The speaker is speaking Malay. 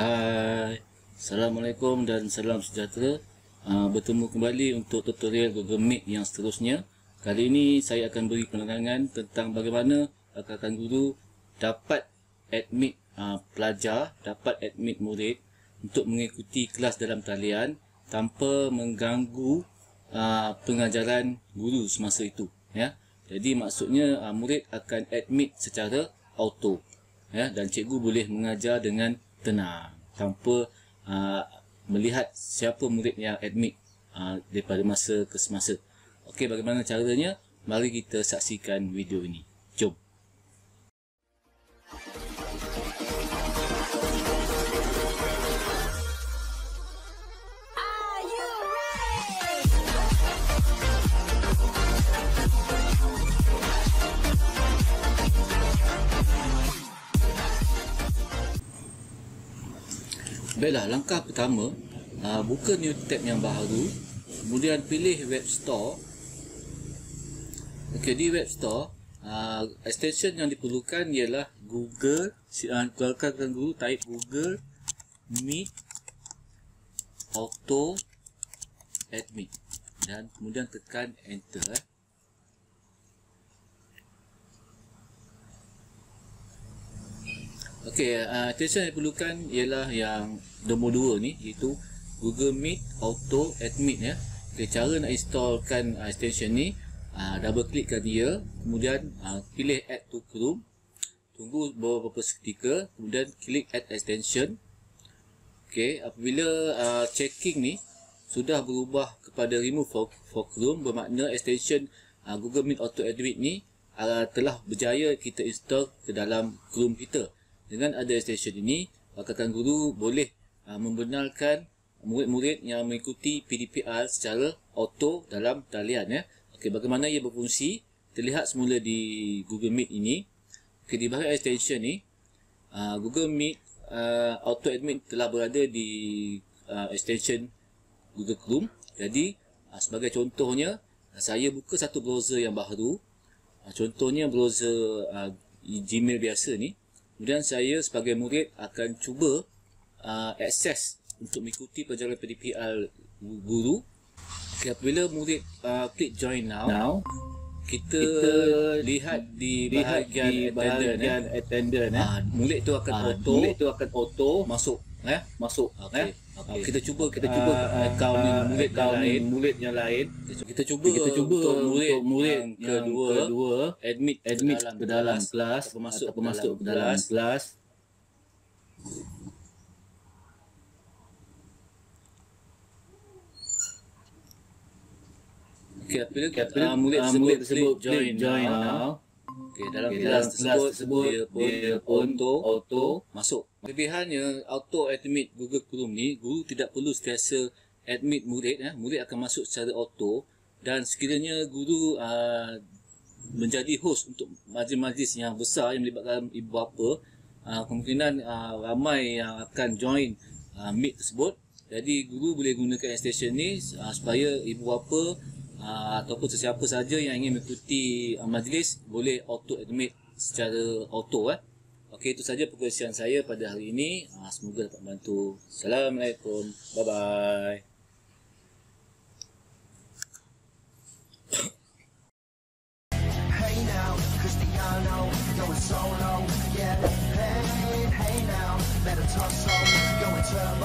Hai. Assalamualaikum dan salam sejahtera. Uh, Bertemu kembali untuk tutorial Google Meet yang seterusnya. Kali ini saya akan beri penerangan tentang bagaimana rakan guru dapat admit uh, pelajar, dapat admit murid untuk mengikuti kelas dalam talian tanpa mengganggu uh, pengajaran guru semasa itu ya. Jadi maksudnya uh, murid akan admit secara auto ya. Dan cikgu boleh mengajar dengan tenang tanpa uh, melihat siapa murid yang admit uh, daripada masa ke semasa. Okey, bagaimana caranya? Mari kita saksikan video ini. Baiklah, langkah pertama uh, Buka new tab yang baru Kemudian pilih web store Ok, di web store uh, Extension yang diperlukan ialah Google uh, Keluarkan guru, type Google Meet Auto Admit Dan kemudian tekan enter eh. Okey, uh, extension yang diperlukan ialah yang nombor 2 ni iaitu Google Meet Auto Admit ya. Okay, cara nak installkan uh, extension ni uh, double klikkan dia kemudian uh, pilih add to Chrome tunggu beberapa seketika kemudian klik add extension Okey, apabila uh, checking ni sudah berubah kepada remove for, for Chrome bermakna extension uh, Google Meet Auto Admit ni uh, telah berjaya kita install ke dalam Chrome kita dengan ada extension ini, rakan guru boleh uh, membenarkan murid-murid yang mengikuti PDPR secara auto dalam talian ya. Okey, bagaimana ia berfungsi? Terlihat semula di Google Meet ini. Okey, di bahagian extension ni, uh, Google Meet uh, auto admit telah berada di uh, extension Google Chrome. Jadi, uh, sebagai contohnya, saya buka satu browser yang baru. Uh, contohnya browser uh, Gmail biasa ni. Kemudian saya sebagai murid akan cuba uh, akses untuk mengikuti pelajaran PDPR guru. Okay, apabila murid uh, klik join now, now kita, kita lihat di bahagian, di bahagian attendant, attendant eh. uh, murid tu akan uh, auto murid tu akan auto masuk eh? Masuk. Okay. eh? Okay. Kita cuba kita cuba. uh, akaun uh, murid akaun lain. murid yang lain. Kita cuba kita cuba untuk murid. untuk murid yang kedua, kedua admit admit ke dalam, ke dalam kelas, atau masuk atau masuk ke dalam kelas. kelas. Okay, apabila, okay, apabila uh, murid, uh, murid tersebut join, join. now, now Okay, dalam okay, kelas, tersebut, tersebut dia pun, dia pun auto, auto masuk. Kelebihannya auto admit Google Chrome ni, guru tidak perlu sentiasa admit murid eh. Murid akan masuk secara auto dan sekiranya guru uh, menjadi host untuk majlis-majlis yang besar yang melibatkan ibu bapa, uh, kemungkinan uh, ramai yang akan join uh, meet tersebut. Jadi guru boleh gunakan extension ni uh, supaya ibu bapa uh, ataupun sesiapa saja yang ingin mengikuti uh, majlis boleh auto admit secara auto eh. Okey itu saja perkongsian saya pada hari ini. Uh, semoga dapat membantu. Assalamualaikum. Bye bye. So, going turn